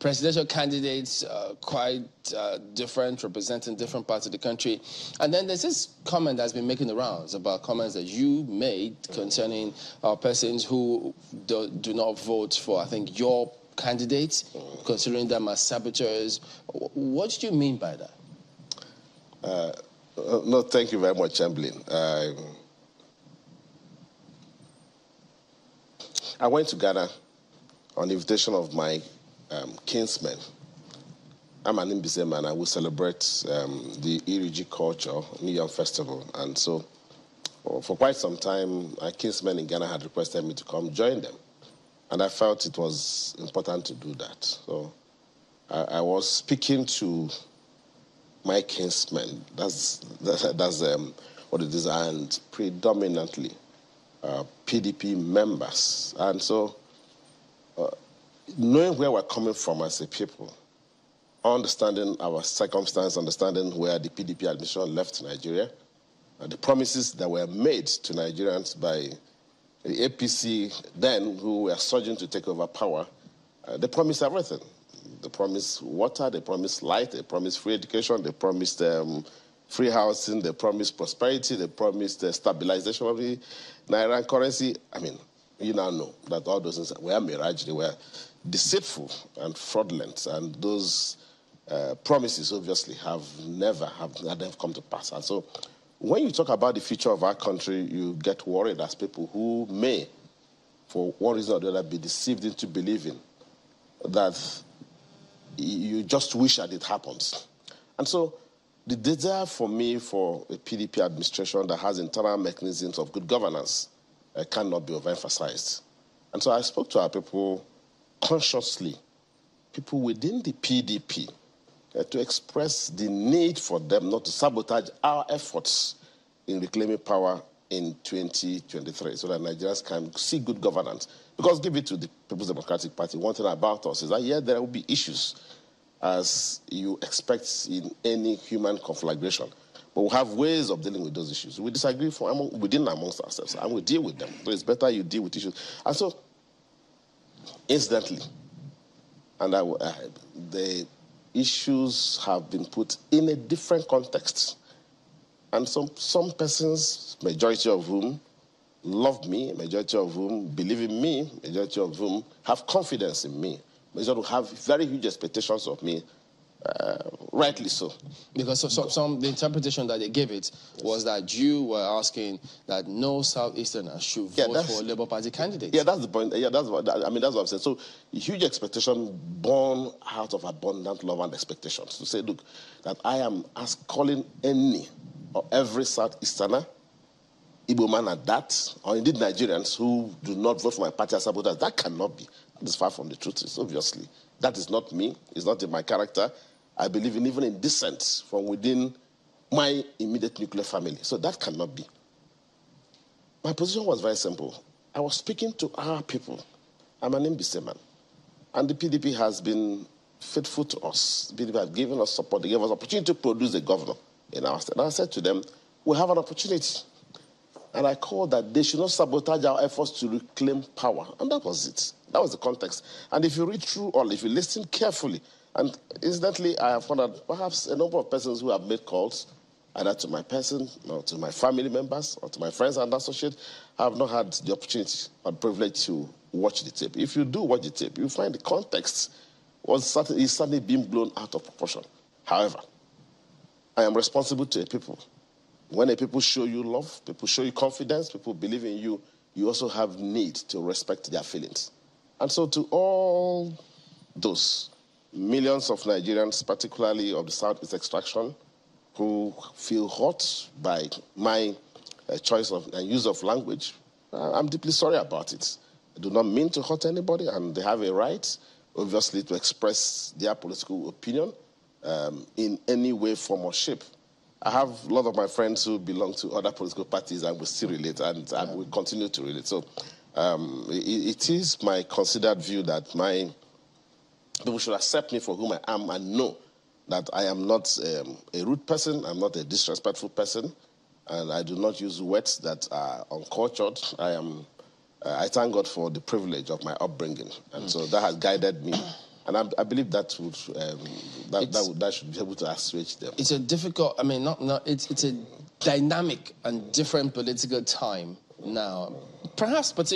presidential candidates uh, quite uh, different, representing different parts of the country. And then there's this comment that's been making the rounds about comments that you made concerning uh, persons who do, do, not vote for, I think, your candidates, considering them as saboteurs. What do you mean by that? Uh, no, thank you very much, Chamberlain. Um, I went to Ghana on the invitation of my um, kinsmen. I'm an Mbaise man. I will celebrate um, the Iriji culture, New Festival. And so, for quite some time, my kinsmen in Ghana had requested me to come join them. And I felt it was important to do that. So I, I was speaking to my kinsmen. That's, that's, that's um, what it is, and predominantly uh, PDP members. And so knowing where we're coming from as a people, understanding our circumstance, understanding where the PDP administration left Nigeria, the promises that were made to Nigerians by the APC then, who were surging to take over power, uh, they promised everything. They promised water, they promised light, they promised free education, they promised um, free housing, they promised prosperity, they promised the stabilization of the Nigerian currency. I mean, you now know that all those things were mirage, they were deceitful and fraudulent, and those uh, promises obviously have never have, have come to pass. And so, when you talk about the future of our country, you get worried as people who may, for one reason or the other, be deceived into believing that you just wish that it happens. And so, the desire for me for a PDP administration that has internal mechanisms of good governance uh, cannot be overemphasized. And so I spoke to our people consciously, people within the PDP, uh, to express the need for them not to sabotage our efforts in reclaiming power in 2023 so that Nigerians can see good governance. Because give it to the People's Democratic Party, one thing about us is that, yeah, there will be issues as you expect in any human conflagration. But we have ways of dealing with those issues. We disagree from among, within amongst ourselves, and we deal with them. So it's better you deal with issues. And so, incidentally, and I, uh, the issues have been put in a different context. And some, some persons, majority of whom love me, majority of whom believe in me, majority of whom have confidence in me, majority who have very huge expectations of me, uh, rightly so. Because so, so, some the interpretation that they gave it was that you were asking that no Southeasterners should yeah, vote for a Labour Party candidate. Yeah, that's the point. Yeah, that's what I mean. That's what I'm saying. So, huge expectation born out of abundant love and expectations. To say, look, that I am as calling any or every Southeasterner, Igbo man at that, or indeed Nigerians who do not vote for my party as supporters, That cannot be. That is far from the truth. It's obviously that is not me. It's not in my character. I believe in even in dissent from within my immediate nuclear family. So that cannot be. My position was very simple. I was speaking to our people. I'm an Mbaise man. And the PDP has been faithful to us. The PDP has given us support. They gave us opportunity to produce a governor in our state. And I said to them, we have an opportunity. And I called that they should not sabotage our efforts to reclaim power. And that was it. That was the context. And if you read through all, if you listen carefully, and incidentally, I have found that perhaps a number of persons who have made calls, either to my person, or to my family members, or to my friends and associates, have not had the opportunity or privilege to watch the tape. If you do watch the tape, you find the context was certainly, is suddenly being blown out of proportion. However, I am responsible to a people. When a people show you love, people show you confidence, people believe in you, you also have need to respect their feelings. And so to all those millions of Nigerians, particularly of the Southeast extraction, who feel hurt by my uh, choice of and use of language, uh, I'm deeply sorry about it. I do not mean to hurt anybody, and they have a right, obviously, to express their political opinion um, in any way, form, or shape. I have a lot of my friends who belong to other political parties and we still relate, and, and we continue to relate. So um, it, it is my considered view that my People should accept me for whom I am and know that I am not um, a rude person, I'm not a disrespectful person, and I do not use words that are uncultured. I am. Uh, I thank God for the privilege of my upbringing, and mm. so that has guided me And I, I believe that would um, that, that, would, that should be able to assuage them. It's a difficult. I mean, not not. It's it's a dynamic and different political time now. Perhaps, particularly